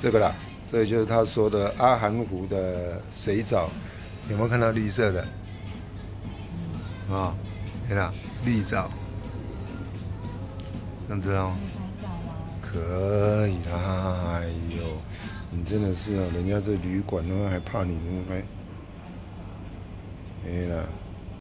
这个啦，这就是他说的阿含湖的水藻，有没有看到绿色的？啊，看到绿藻，这样子哦，可以啦，哎呦，你真的是啊，人家这旅馆的话还怕你，哎，哎啦。